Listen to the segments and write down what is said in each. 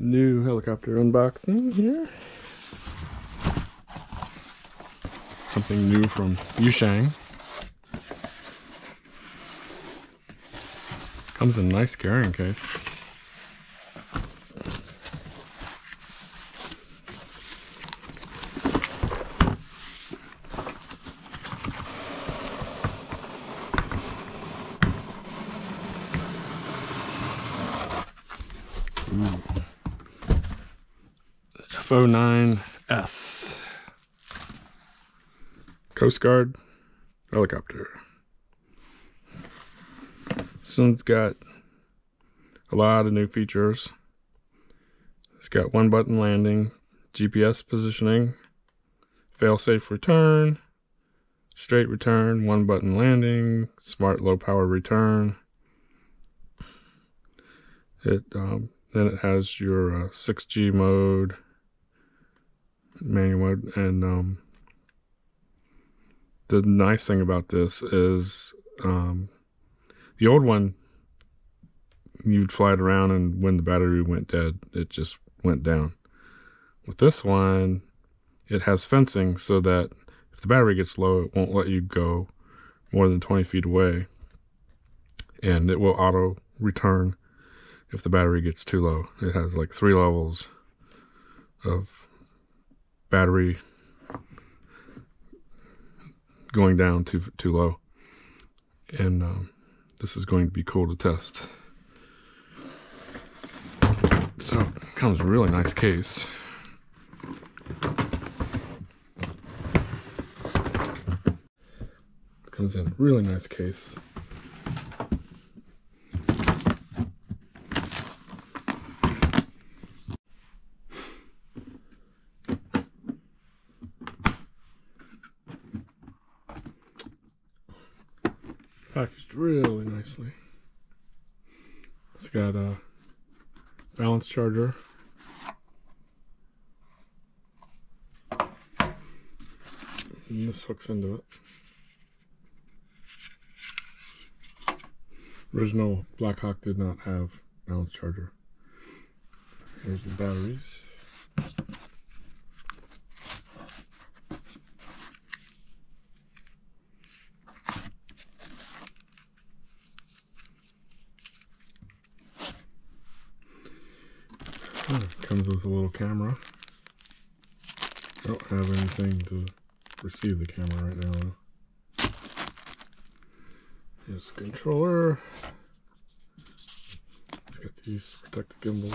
New helicopter unboxing here. Something new from Yuxiang. Comes in a nice carrying case. F09S. Coast Guard helicopter. This one's got a lot of new features. It's got one button landing, GPS positioning, fail-safe return, straight return, one button landing, smart low power return. It um, then it has your uh, 6G mode, manual and um, the nice thing about this is um, the old one you'd fly it around and when the battery went dead it just went down. With this one it has fencing so that if the battery gets low it won't let you go more than 20 feet away and it will auto return if the battery gets too low. It has like three levels of battery going down too too low. And um, this is going to be cool to test. So comes a really nice case. Comes in really nice case packaged really nicely. It's got a balance charger. And this hooks into it. Original Blackhawk did not have balance charger. Here's the batteries. Oh, comes with a little camera. I don't have anything to receive the camera right now. Here's the controller. It's got these protective gimbals.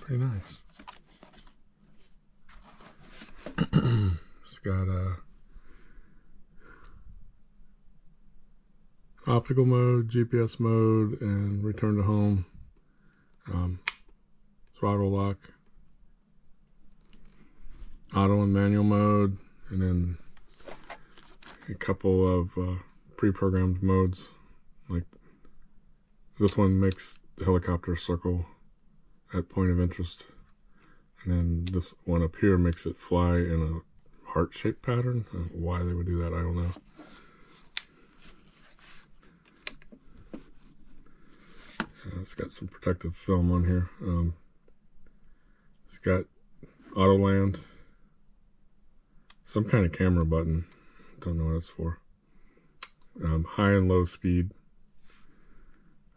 Pretty nice. it's got a optical mode, GPS mode, and return to home. Um, throttle lock, auto and manual mode, and then a couple of uh, pre-programmed modes. Like this one makes the helicopter circle at point of interest, and then this one up here makes it fly in a heart-shaped pattern. why they would do that, I don't know. It's got some protective film on here. Um, it's got Autoland, some kind of camera button. Don't know what it's for. Um, high and low speed.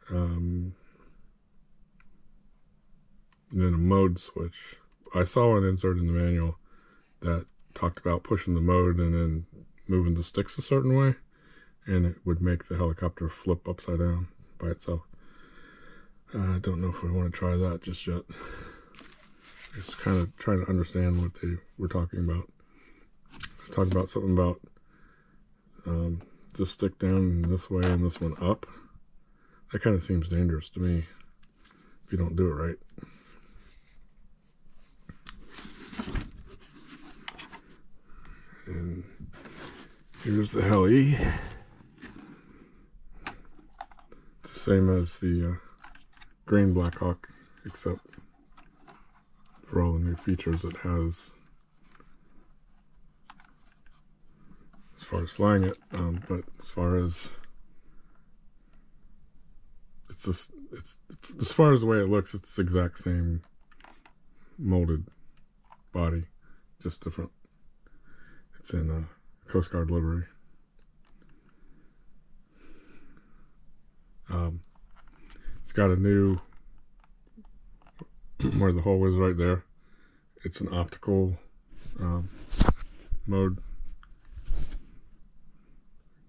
Um, and then a mode switch. I saw an insert in the manual that talked about pushing the mode and then moving the sticks a certain way and it would make the helicopter flip upside down by itself. I uh, don't know if we want to try that just yet. Just kind of trying to understand what they were talking about. Talk about something about um, this stick down this way and this one up. That kind of seems dangerous to me if you don't do it right. And here's the heli. It's the same as the uh, green Blackhawk, except for all the new features it has. as far as flying it. Um, but as far as it's just it's as far as the way it looks, it's the exact same molded body, just different. It's in a Coast Guard livery. Um, got a new where the hole is right there. It's an optical um, mode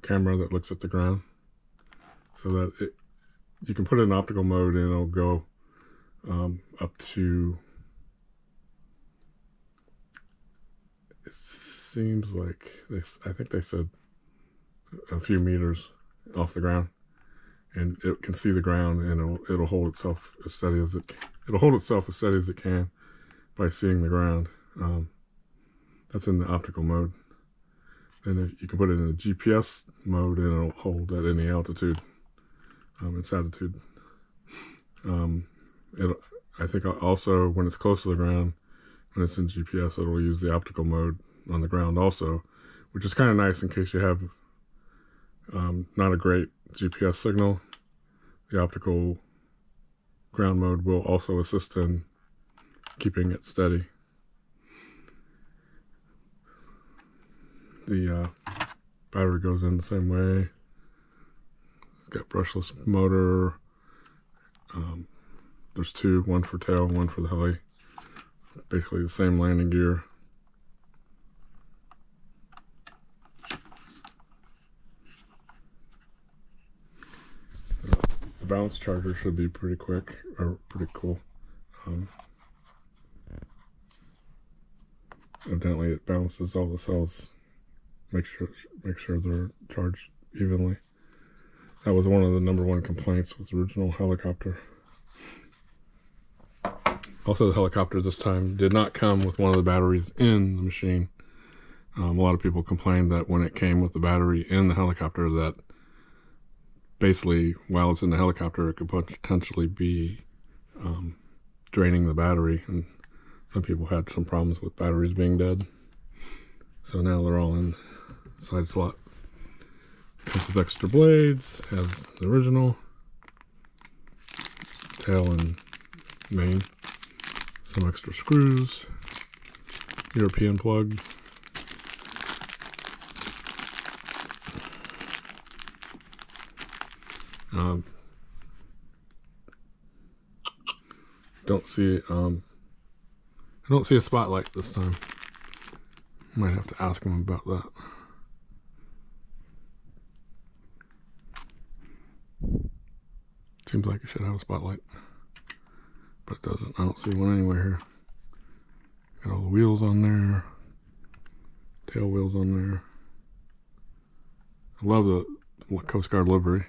camera that looks at the ground so that it you can put it in optical mode and it'll go um, up to it seems like they I think they said a few meters off the ground and it can see the ground and it'll it'll hold itself as steady as it can. it'll hold itself as steady as it can by seeing the ground. Um, that's in the optical mode. If you can put it in the GPS mode and it'll hold at any altitude um, its attitude. Um, it I think also when it's close to the ground when it's in GPS it'll use the optical mode on the ground also which is kind of nice in case you have um, not a great GPS signal the optical ground mode will also assist in keeping it steady the uh, battery goes in the same way. It's got brushless motor. Um, there's two, one for tail, one for the heli. Basically the same landing gear. Balance charger should be pretty quick, or pretty cool. Um, evidently it balances all the cells make sure make sure they're charged evenly. That was one of the number one complaints with the original helicopter. Also, the helicopter this time did not come with one of the batteries in the machine. Um, a lot of people complained that when it came with the battery in the helicopter, that basically while it's in the helicopter, it could potentially be um, draining the battery, and some people had some problems with batteries being dead. So now they're all in side slot. Comes with extra blades, has the original tail and main, some extra screws, European plug. Um, don't see um, I don't see a spotlight this time. Might have to ask him about that. Seems like it should have a spotlight. But it doesn't. I don't see one anywhere here. Got all the wheels on there. Tail wheels on there. I love the Coast Guard livery.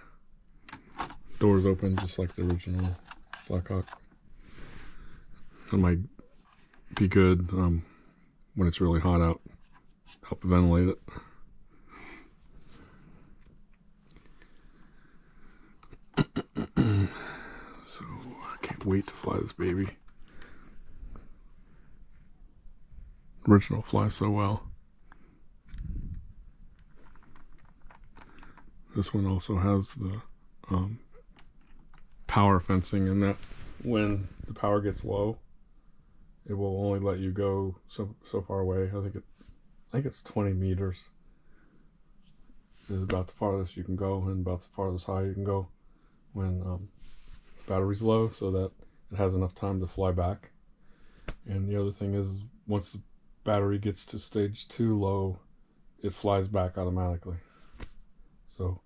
Doors open just like the original Blackhawk. That might be good um, when it's really hot out. Help ventilate it. So I can't wait to fly this baby. Original flies so well. This one also has the um, power fencing and that when the power gets low, it will only let you go so so far away. I think it's I think it's 20 meters is about the farthest you can go and about the farthest high you can go when um, battery's low so that it has enough time to fly back. And the other thing is once the battery gets to stage two low, it flies back automatically. So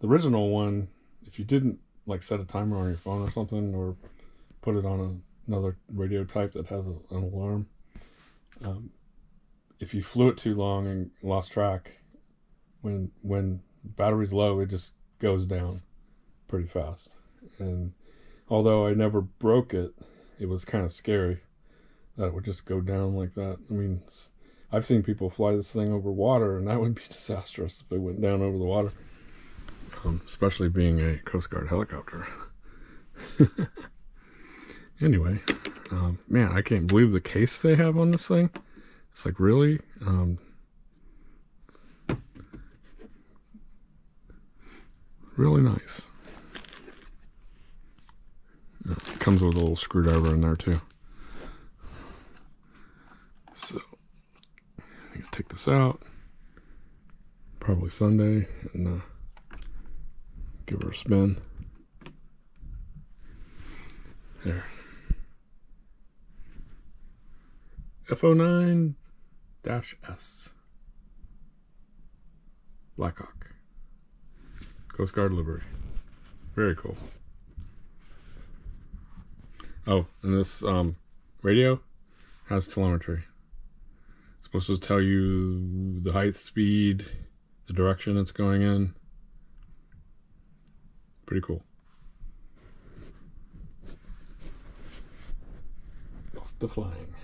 the original one, if you didn't like set a timer on your phone or something, or put it on a, another radio type that has a, an alarm, um, if you flew it too long and lost track, when when battery's low, it just goes down pretty fast. And although I never broke it, it was kind of scary that it would just go down like that. I mean, I've seen people fly this thing over water, and that would be disastrous if it went down over the water. Um, especially being a Coast Guard helicopter. anyway, um, man, I can't believe the case they have on this thing. It's like, really? Um, really nice. It comes with a little screwdriver in there too. So, I'm gonna take this out. Probably Sunday and uh, give her a spin. There. FO9 S. Blackhawk. Coast Guard livery. Very cool. Oh, and this um, radio has telemetry. It's supposed to tell you the height, speed, the direction it's going in. Pretty cool. Off the flying.